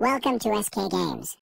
Welcome to SK Games.